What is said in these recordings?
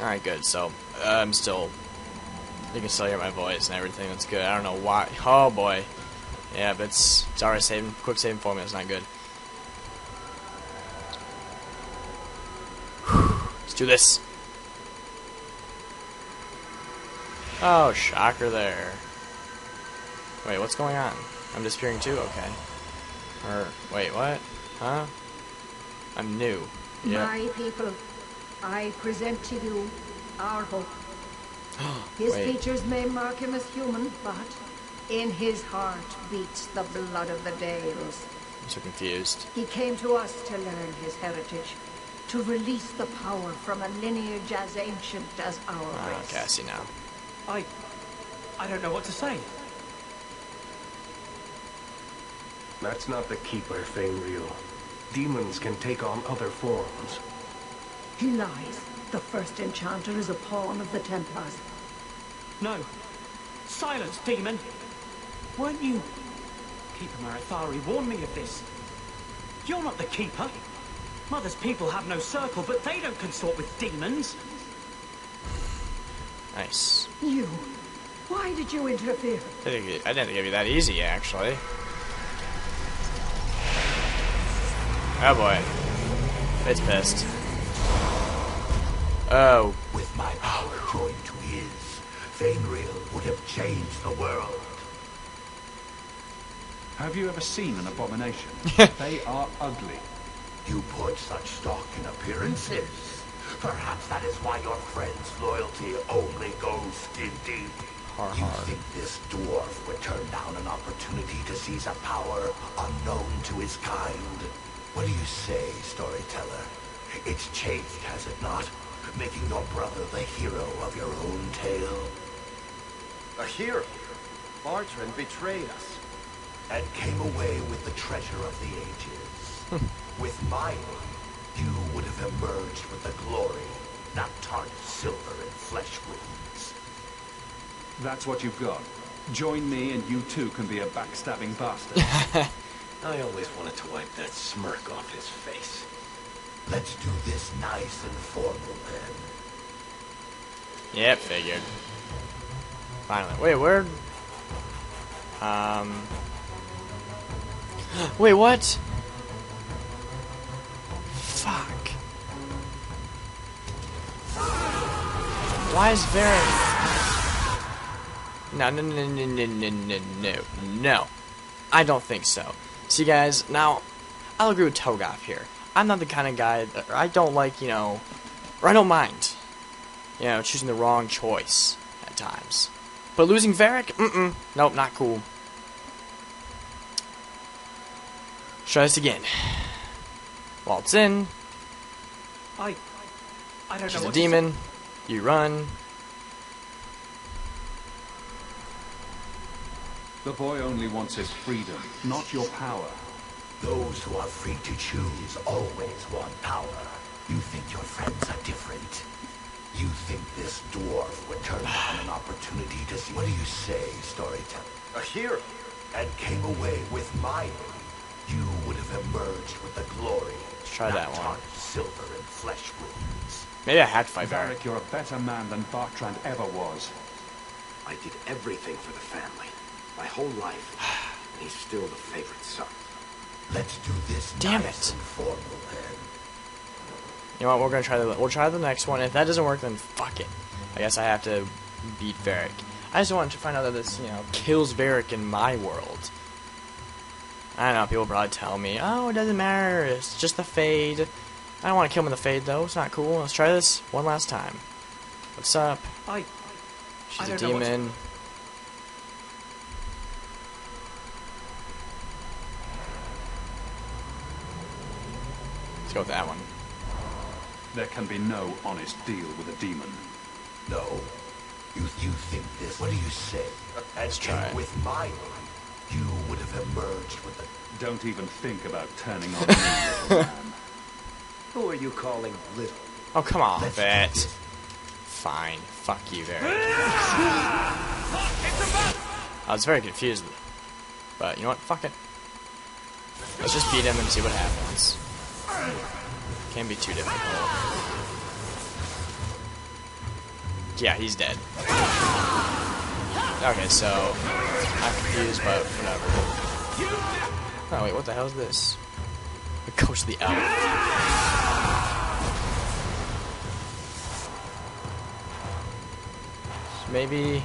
Alright, good. So, uh, I'm still... You can still hear my voice and everything. That's good. I don't know why. Oh, boy. Yeah, but it's, it's already saving. Quick saving formula is not good. Let's do this. Oh, shocker there. Wait, what's going on? I'm disappearing too? Okay. Or, wait, what? Huh? I'm new. My people, I present to you our hope. His Wait. features may mark him as human, but in his heart beats the blood of the Dales. I'm so confused. He came to us to learn his heritage, to release the power from a lineage as ancient as our Ah, race. okay, I see now. I... I don't know what to say. That's not the Keeper, Feynriel. Demons can take on other forms. He lies. The first enchanter is a pawn of the Templars. No. Silence, demon! Weren't you... Keeper Marethari warned me of this. You're not the Keeper. Mother's people have no circle, but they don't consort with demons. Nice. You. Why did you interfere? I didn't, I didn't give you that easy, actually. Oh boy. It's pissed. Oh. With my power joined to his, Feynriel would have changed the world. Have you ever seen an abomination? they are ugly. You put such stock in appearances. Perhaps that is why your friend's loyalty only goes skin deep. Har You think this dwarf would turn down an opportunity to seize a power unknown to his kind? What do you say, storyteller? It's changed, has it not? Making your brother the hero of your own tale? A hero. Bartrand betrayed us. and came away with the treasure of the ages. Hmm. with my aid, you would have emerged with the glory, not tarnished silver and flesh wounds. That's what you've got. Join me and you too can be a backstabbing bastard. I always wanted to wipe that smirk off his face. Let's do this nice and formal then. Yep, figured. Finally. Wait, where? Um. Wait, what? Fuck. Why is Varric? No, no, no, no, no, no, no, no, no. I don't think so. See, guys, now, I'll agree with Togoff here. I'm not the kind of guy that, or I don't like, you know, or I don't mind you know, choosing the wrong choice at times. But losing Varric, mm-mm, nope, not cool. Let's try this again. Waltz in, I... I don't know she's a demon, you run. the boy only wants his freedom, not your power. Those who are free to choose always want power. You think your friends are different. You think this dwarf would turn down an opportunity to see... What do you say, storyteller? A hero. and came away with my aid, you would have emerged with the glory. Let's try not that one. tarnished silver and flesh wounds. Maybe I had to fight Varric. Varric, you're a better man than Bartrand ever was. I did everything for the family. My whole life. And he's still the favorite son. Let's do this Damn nice it. and formal. Eh? You know what? We're gonna try the we'll try the next one. If that doesn't work, then fuck it. I guess I have to beat Varric. I just wanted to find out that this, you know, kills Varric in my world. I don't know. People probably tell me, "Oh, it doesn't matter. It's just the fade." I don't want to kill him in the fade though. It's not cool. Let's try this one last time. What's up? I... She's I a don't know what to- demon. Let's go with that one. There can be no honest deal with a demon. No, you you think this? What do you say? And try it. with my aid, you would have emerged with the Don't even think about turning on me, little man. Who are you calling little? Oh come on, Let's do Fine. Fuck you, there. I was very confused. But you know what? Fuck it. Let's just beat him and see what happens. Can't be too difficult. Yeah, he's dead. Okay, so I'm confused, but whatever. Oh wait, what the hell is this? The Coach of the Elf. Maybe.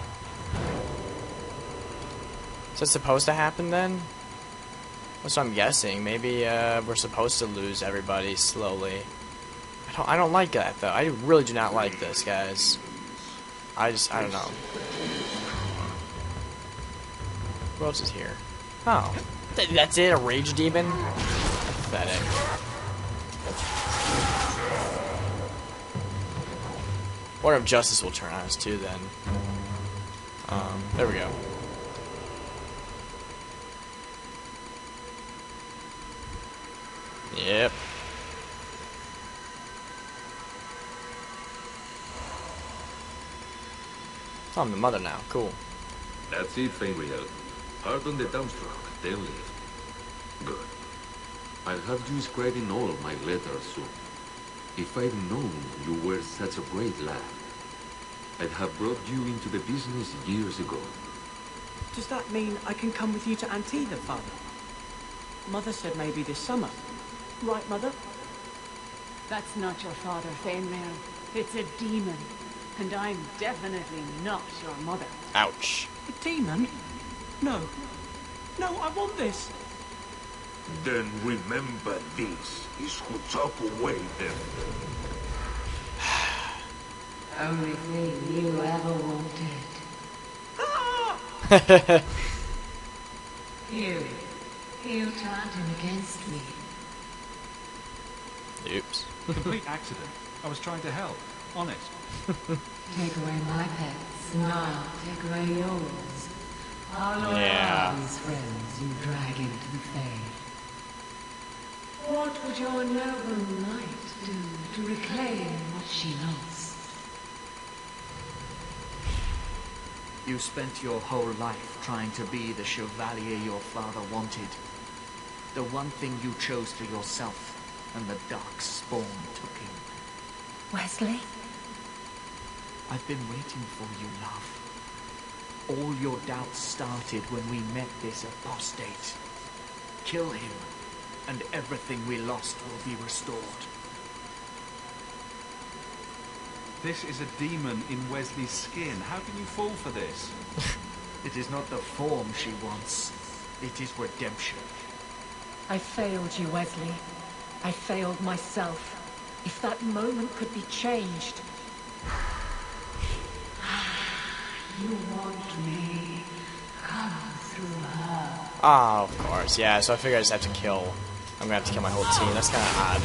Is that supposed to happen then? That's what I'm guessing. Maybe uh, we're supposed to lose everybody slowly. I don't. I don't like that though. I really do not like this, guys. I just. I don't know. Who else is here? Oh, Th- that's it. A rage demon. Pathetic. What if justice will turn on us too? Then. Um. There we go. Yep. Oh, I'm the mother now. Cool. That's it, Feynriel. Pardon the dumbstruck, then leave. Good. I'll have you scribing all my letters soon. If I'd known you were such a great lad, I'd have brought you into the business years ago. Does that mean I can come with you to Antiva, Father? Mother said maybe this summer. Right, Mother? That's not your father, Feynriel. It's a demon. And I'm definitely not your mother. Ouch. A demon? No. No, I want this. Then remember this is who took away them. Only thing you ever wanted. Ah! You. You turned him against me. Oops. Complete accident. I was trying to help. Honest. Take away my pets, and I'll take away yours. Our loyal Yeah. these friends you drag into the fade. What would your noble knight do to reclaim what she lost? You spent your whole life trying to be the chevalier your father wanted. The one thing you chose for yourself, and the dark spawn took him. Wesley? I've been waiting for you, love. All your doubts started when we met this apostate. Kill him, and everything we lost will be restored. This is a demon in Wesley's skin. How can you fall for this? It is not the form she wants. It is redemption. I failed you, Wesley. I failed myself. If that moment could be changed. you want me. Come through her. Ah, of course. Yeah, so I figure I just have to kill. I'm gonna have to kill my whole team. That's kind of odd.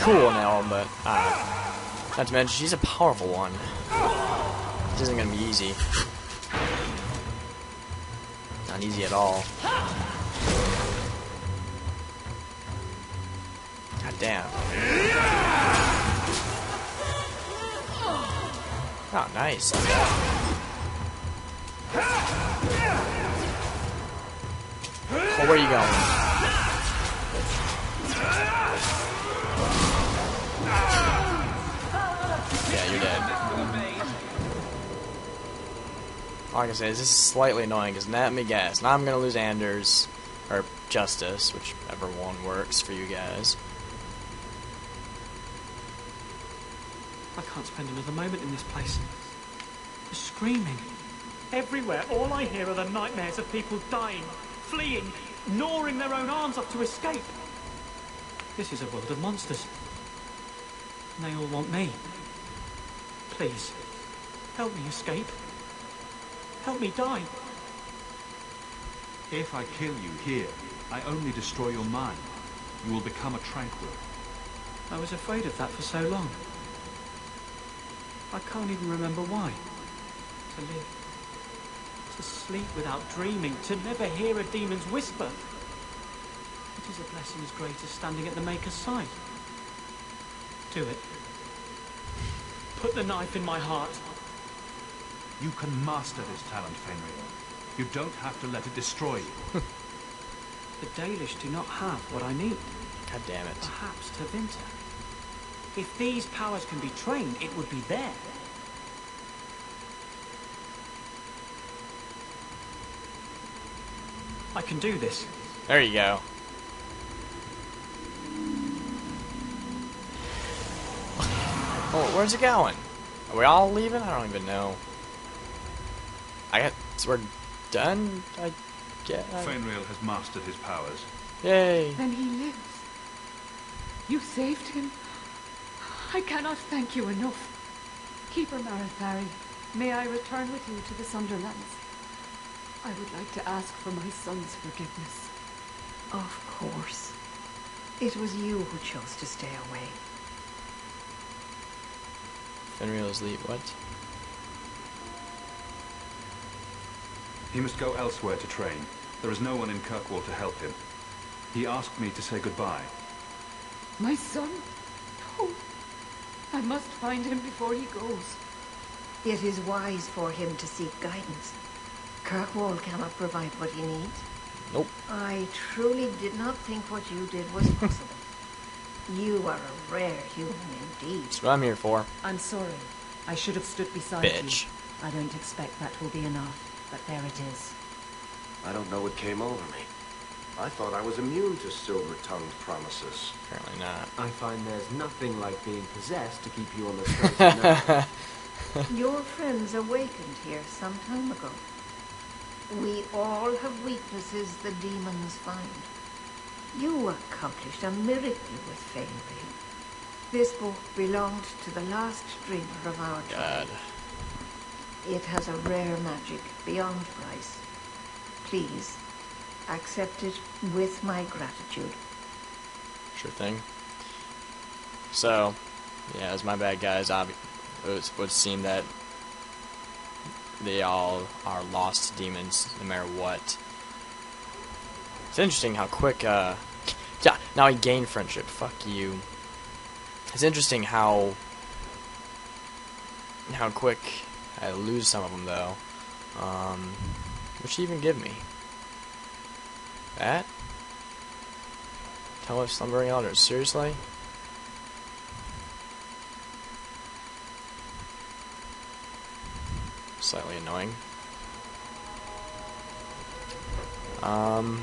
Cool now, but odd. Not to mention, she's a powerful one. This isn't gonna be easy. Not easy at all. God damn. Oh, ah, nice. Well, where are you going? Yeah, you're dead. Like I said, this is slightly annoying because let me guess. Now I'm gonna lose Anders or Justice, whichever one works for you guys. I can't spend another moment in this place. The screaming. Everywhere, all I hear are the nightmares of people dying, fleeing, gnawing their own arms off to escape. This is a world of monsters. And they all want me. Please, help me escape. Help me die. If I kill you here, I only destroy your mind. You will become a tranquil. I was afraid of that for so long. I can't even remember why. To live. To sleep without dreaming. To never hear a demon's whisper. It is a blessing as great as standing at the Maker's side. Do it. Put the knife in my heart. You can master this talent, Feynriel. You don't have to let it destroy you. The Dalish do not have what I need. God damn it. Perhaps Tevinter. If these powers can be trained, it would be there. I can do this. There you go. oh, where's it going? Are we all leaving? I don't even know. I guess so we're done, I guess. Feynriel has mastered his powers. Yay. Then he lives. You saved him? I cannot thank you enough. Keeper Marethari, may I return with you to the Sundermount? I would like to ask for my son's forgiveness. Of course. It was you who chose to stay away. Feynriel's leave. What? He must go elsewhere to train. There is no one in Kirkwall to help him. He asked me to say goodbye. My son? No. I must find him before he goes. It is wise for him to seek guidance. Kirkwall cannot provide what he needs. Nope. I truly did not think what you did was possible. you are a rare human indeed. That's what I'm here for. I'm sorry. I should have stood beside Bitch. you. I don't expect that will be enough, but there it is. I don't know what came over me. I thought I was immune to silver-tongued promises. Apparently not. I find there's nothing like being possessed to keep you on the straight and narrow. Your friends awakened here some time ago. We all have weaknesses the demons find. You accomplished a miracle with Feynriel. This book belonged to the last dreamer of our tribe. God. It has a rare magic beyond price. Please, accept it with my gratitude. Sure thing. So, yeah, as my bad guys, obvi- it would seem that they all are lost demons, no matter what. It's interesting how quick, uh, yeah, now I gain friendship. Fuck you. It's interesting how, how quick I lose some of them, though. Um, what you even give me? That? Tell of slumbering elders. Seriously? Slightly annoying. Um.